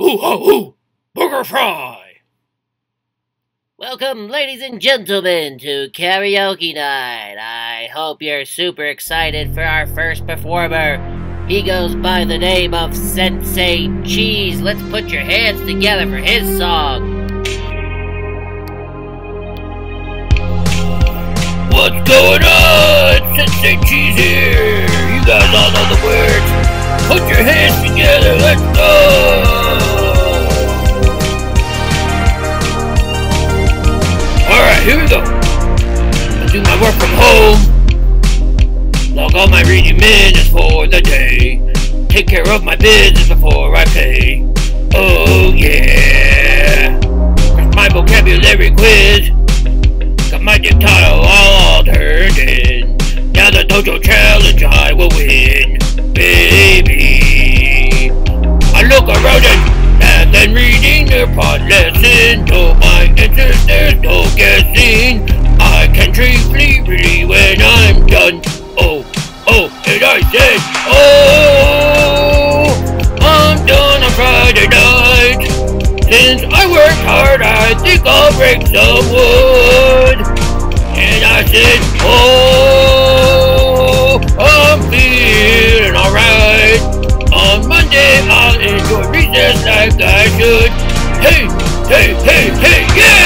Ooh, oh, ooh, burger Frai. Welcome, ladies and gentlemen, to karaoke night. I hope you're super excited for our first performer. He goes by the name of Sensei Cheese. Let's put your hands together for his song. What's going on? Sensei Cheese here. You guys all know the words. Put your hands together. Let's here go. I do my work from home. Log all my reading minutes for the day. Take care of my business before I pay. Oh yeah. My vocabulary quiz. Got my dictado all turned in. Now the dojo challenge I will win. Reading their pod lesson. No, my answers there's no guessing. I can dream freely when I'm done. Oh, oh, and I said, oh, I'm done on Friday night. Since I worked hard, I think I'll break some wood. And I said, oh, I'm feeling alright. On Monday, I'll enjoy recess like. Hey, hey, hey, yeah!